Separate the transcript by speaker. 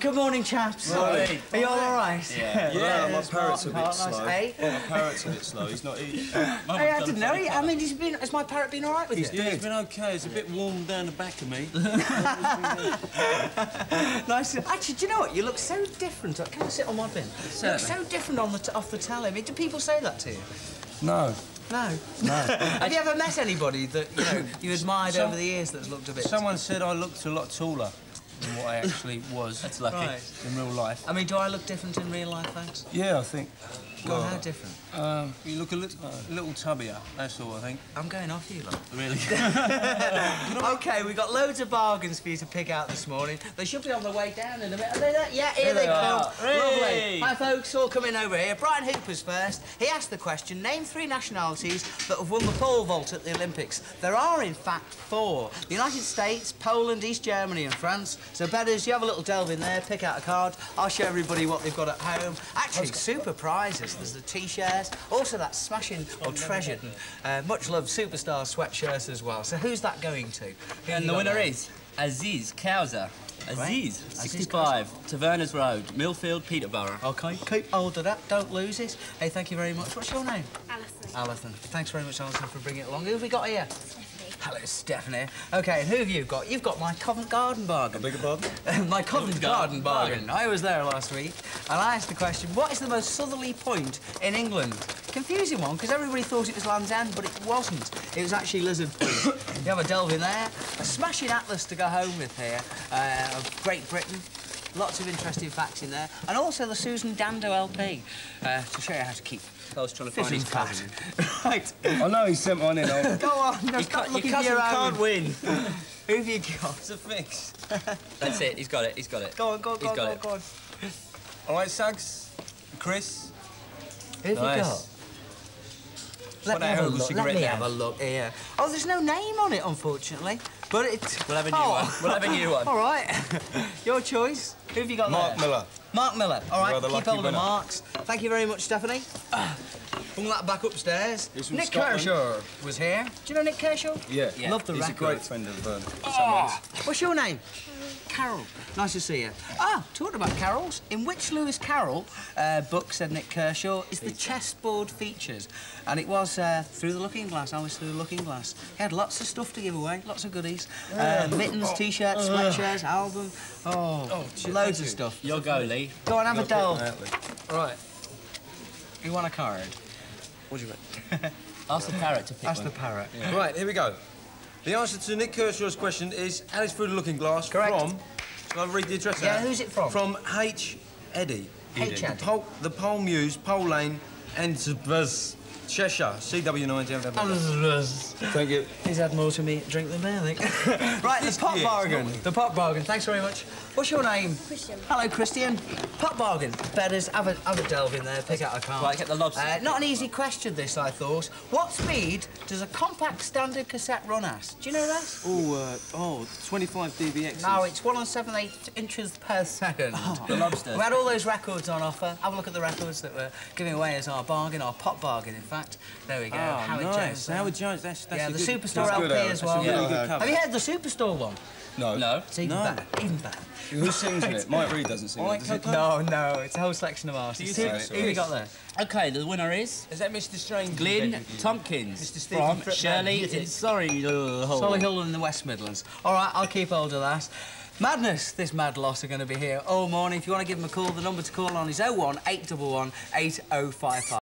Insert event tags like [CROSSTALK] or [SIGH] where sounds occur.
Speaker 1: Good morning, chaps.
Speaker 2: Morning.
Speaker 1: Are you all alright?
Speaker 2: Yeah.
Speaker 3: Yeah, my
Speaker 1: it's
Speaker 3: parrot's a
Speaker 1: Mark
Speaker 3: bit
Speaker 1: Hart,
Speaker 3: slow.
Speaker 1: nice. Eh? Hey?
Speaker 3: My parrot's a bit slow. He's not eating. [LAUGHS]
Speaker 1: Hey, I didn't know. He, I mean, he's been. Has my parrot been all right with you?
Speaker 3: Yeah, he's been okay. He's a bit warm down the back of me. [LAUGHS]
Speaker 1: nice. Actually, do you know what? You look so different. Can I sit on my bin? You look so different on the t off the telly. I mean, do people say that to you?
Speaker 3: No.
Speaker 1: No. No. [LAUGHS] Have you ever met anybody that you know you admired
Speaker 3: Some-
Speaker 1: over the years that's looked a bit?
Speaker 3: Someone said I looked a lot taller than what I actually was.
Speaker 2: That's lucky.
Speaker 1: Right.
Speaker 3: In real life.
Speaker 1: I mean, do I look different in real life, thanks?
Speaker 3: Yeah, I think.
Speaker 1: Go
Speaker 3: Well,
Speaker 1: how different?
Speaker 3: Um, you look a little, a little tubbier. That's all I think.
Speaker 1: I'm going off you, lot.
Speaker 3: Really. [LAUGHS] [LAUGHS]
Speaker 1: okay, we've got loads of bargains for you to pick out this morning. They should be on the way down in a bit. Are they there? Yeah, here, they,
Speaker 2: they
Speaker 1: come.
Speaker 2: are.
Speaker 1: Lovely. Folks, all coming over here. Brian Hooper's first. He asked the question, name three nationalities that have won the pole vault at the Olympics. There are, in fact, four. The United States, Poland, East Germany and France. So, Bedders, you have a little delve in there, pick out a card. I'll show everybody what they've got at home. Actually, super prizes. There's the T-shirts, also that smashing or treasured and uh, much loved superstar sweatshirts as well. So who's that going to? Who
Speaker 2: And the winner is Aziz Kauser. Aziz,
Speaker 1: Aziz
Speaker 2: 65, Taverners Road, Millfield, Peterborough.
Speaker 1: Oh, okay, keep hold of that. Don't lose it. Hey, thank you very much. What's your name?
Speaker 4: Alison.
Speaker 1: Alison. Thanks very much, Alison, for bringing it along. Who have we got here? Hello, Stephanie. Okay, and who have you got? You've got my Covent Garden bargain.
Speaker 3: Beg your pardon?
Speaker 1: my Covent Garden
Speaker 2: Garden
Speaker 1: bargain. I was there last week, and I asked the question, what is the most southerly point in England? Confusing one, because everybody thought it was Land's End, but it wasn't. It was actually Lizard Point. [COUGHS] you have a delve in there. A smashing atlas to go home with here uh, of Great Britain. Lots of interesting facts in there. And also the Susan Dando LP uh, to show you how to keep
Speaker 2: I was trying to find his
Speaker 1: fat.
Speaker 2: cousin. [LAUGHS]
Speaker 1: right.
Speaker 3: I know he sent one in. [LAUGHS]
Speaker 1: Go on. No,
Speaker 2: Your,
Speaker 1: stop looking
Speaker 2: your cousin
Speaker 1: your
Speaker 2: can't win. [LAUGHS]
Speaker 1: Who have you got?
Speaker 3: It's a fix.
Speaker 2: That's it, he's got it, he's got it.
Speaker 1: Go on, go on,
Speaker 2: He's
Speaker 1: go on,
Speaker 2: got
Speaker 1: go on,
Speaker 2: it.
Speaker 1: go on.
Speaker 3: All right, Sags. Chris.
Speaker 1: Who have you got?
Speaker 3: Nice.
Speaker 1: Let
Speaker 3: What
Speaker 1: me
Speaker 3: a
Speaker 1: have a look. Let me have a look here. Oh, there's no name on it, unfortunately. But it's... [LAUGHS]
Speaker 2: We'll have a new
Speaker 1: oh.
Speaker 2: one. We'll have a new one. [LAUGHS]
Speaker 1: All right. [LAUGHS] Your choice. Who have you got
Speaker 3: Mark
Speaker 1: there?
Speaker 3: Miller.
Speaker 1: Mark Miller. All right, keep
Speaker 3: lucky
Speaker 1: hold of the marks. Thank you very much, Stephanie. Bung that back upstairs.
Speaker 3: He's from
Speaker 1: Nick
Speaker 3: Scotland.
Speaker 1: Kershaw was here. Do you know Nick Kershaw?
Speaker 3: Yeah.
Speaker 2: Yeah.
Speaker 1: Love the
Speaker 3: He's a great friend of Vern.
Speaker 1: Ah, what's your name? Carol. Nice to see you. Ah, talking about carols, in which Lewis Carroll uh, book, said Nick Kershaw, is the chessboard features. And it was uh, Through the Looking Glass. I was Through the Looking Glass. He had lots of stuff to give away, lots of goodies. Uh, mittens, T-shirts, sweatshirts, album. Oh,
Speaker 3: Oh, shit,
Speaker 1: loads
Speaker 3: thank
Speaker 1: of
Speaker 3: you.
Speaker 1: stuff.
Speaker 2: Your goalie.
Speaker 1: Go Lee. Go on, have a delve.
Speaker 3: Outlet.
Speaker 1: Right. You want a card?
Speaker 3: What do you reckon? [LAUGHS]
Speaker 2: Ask the parrot to pick
Speaker 1: That's
Speaker 2: one.
Speaker 1: the parrot.
Speaker 3: Right, here we go. The answer to Nick Kershaw's question is Alice Through the Looking Glass
Speaker 1: Correct.
Speaker 3: from... Shall I read the address
Speaker 1: Yeah,
Speaker 3: out?
Speaker 1: who's it from?
Speaker 3: From H. Eddie.
Speaker 1: H.
Speaker 3: The Pole, the Pole Muse, Pole Lane, and Buzz, Cheshire, CW19. Thank you.
Speaker 1: He's had more to me drink than me, I think. [LAUGHS] right, the pot
Speaker 3: Yeah,
Speaker 1: bargain. The pot bargain. Thanks very much. What's your name?
Speaker 4: Christian.
Speaker 1: Hello, Christian. Pot bargain. Bedders, have a, have a delve in there, pick out a card.
Speaker 2: Right, get the lobster.
Speaker 1: Uh, not an easy question, this, I thought. What speed does a compact standard cassette run at? Do you know that?
Speaker 3: Oh, uh, oh, 25 dBx.
Speaker 1: No, it's one and seven eighth inches per second. [LAUGHS]
Speaker 2: The lobster.
Speaker 1: We had all those records on offer. Have a look at the records that we're giving away as our bargain, our pot bargain, in fact. There we go.
Speaker 3: Oh,
Speaker 1: Howard
Speaker 3: nice.
Speaker 1: Jones.
Speaker 3: Howard Jones, that's, that's
Speaker 1: yeah,
Speaker 3: a
Speaker 1: the
Speaker 3: good,
Speaker 1: Superstore
Speaker 3: that's
Speaker 1: LP
Speaker 3: good, Howard.
Speaker 1: as
Speaker 3: That's a
Speaker 1: well.
Speaker 3: really
Speaker 2: Yeah.
Speaker 3: good cover.
Speaker 1: Have you heard the Superstore one?
Speaker 3: No.
Speaker 2: No.
Speaker 1: It's even
Speaker 3: No.
Speaker 1: better. Even better.
Speaker 3: Who sings it? Mike Read doesn't sing it, does he?
Speaker 1: No, no, it's a whole selection of artists.
Speaker 3: you
Speaker 1: Who,
Speaker 3: say
Speaker 1: who
Speaker 3: so?
Speaker 1: have you got there?
Speaker 2: Okay, the winner is
Speaker 3: Is that Mr. Strange?
Speaker 2: Glyn Tompkins
Speaker 1: Mr. Stephen
Speaker 2: from
Speaker 1: Frippman.
Speaker 2: Shirley
Speaker 1: Yes,
Speaker 2: in
Speaker 1: it-
Speaker 2: Sorry.
Speaker 1: Solihull in the West Midlands. All right, I'll keep hold of that. Madness, this mad loss are going to be here all morning. If you want to give them a call, the number to call on is 01 811 8055.